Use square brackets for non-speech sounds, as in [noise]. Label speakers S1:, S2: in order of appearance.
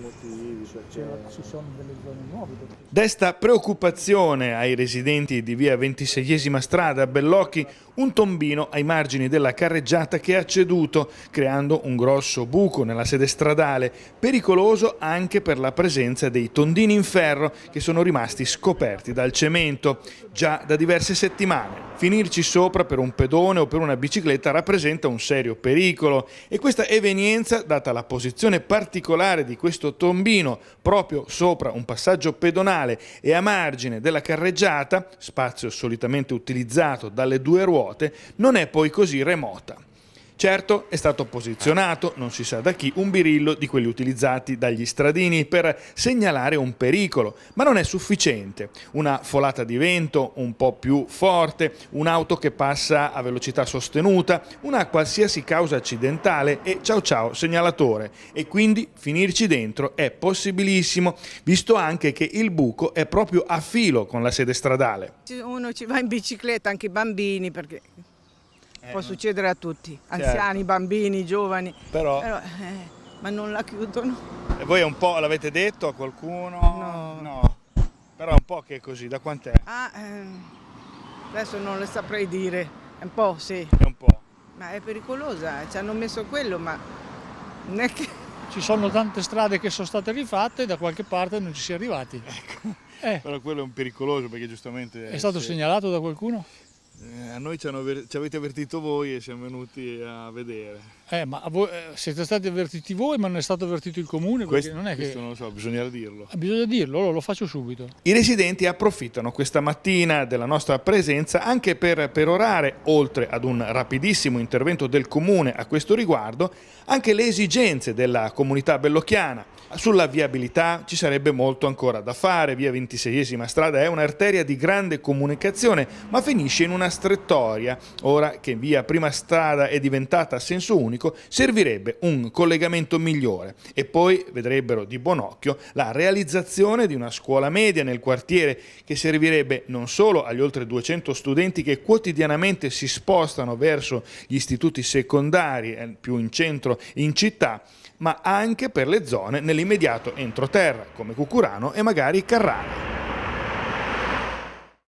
S1: motivi? Perché...
S2: Ci sono delle zone nuove.
S3: Desta preoccupazione ai residenti di via 26esima strada a Bellocchi un tombino ai margini della carreggiata che ha ceduto, creando un grosso buco nella sede stradale, pericoloso anche per la presenza dei tondini in ferro che sono rimasti scoperti dal cemento già da diverse settimane. Finirci sopra per un pedone o per una bicicletta rappresenta un serio pericolo e questa evenienza, data la posizione particolare di questo tombino proprio sopra un passaggio pedonale e a margine della carreggiata, spazio solitamente utilizzato dalle due ruote, non è poi così remota. Certo è stato posizionato, non si sa da chi, un birillo di quelli utilizzati dagli stradini per segnalare un pericolo, ma non è sufficiente. Una folata di vento un po' più forte, un'auto che passa a velocità sostenuta, una qualsiasi causa accidentale e ciao ciao segnalatore. E quindi finirci dentro è possibilissimo, visto anche che il buco è proprio a filo con la sede stradale.
S4: Uno ci va in bicicletta, anche i bambini, perché Può succedere a tutti, anziani, certo. bambini, giovani.
S3: Però...
S4: Però eh, ma non la chiudono.
S3: E voi un po' l'avete detto a qualcuno?
S4: No.
S3: no. Però un po' che è così, da quant'è?
S4: Ah, ehm, adesso non le saprei dire, è un po' sì.
S3: È un po'.
S4: Ma è pericolosa, ci hanno messo quello, ma non è che... [laughs]
S2: Ci sono tante strade che sono state rifatte e da qualche parte non ci si è arrivati.
S3: Ecco. Eh. Però quello è un pericoloso perché giustamente...
S2: È stato
S3: se...
S2: segnalato da qualcuno?
S3: Eh, a noi ci, ci, avete avvertito voi e siamo venuti a vedere.
S2: Eh, ma voi, eh, siete stati avvertiti voi, ma non è stato avvertito il comune?
S3: Questo
S2: non, è
S3: questo
S2: che...
S3: non lo so, bisogna dirlo.
S2: Ah, bisogna dirlo, lo faccio subito.
S3: I residenti approfittano questa mattina della nostra presenza anche per perorare, oltre ad un rapidissimo intervento del comune a questo riguardo, anche le esigenze della comunità bellocchiana sulla viabilità ci sarebbe molto ancora da fare, via 26esima strada è un'arteria di grande comunicazione ma finisce in una strettoria, ora che via prima strada è diventata a senso unico servirebbe un collegamento migliore e poi vedrebbero di buon occhio la realizzazione di una scuola media nel quartiere che servirebbe non solo agli oltre 200 studenti che quotidianamente si spostano verso gli istituti secondari eh, più in centro in città ma anche per le zone nell'immediato entroterra, come Cucurano e magari Carrara.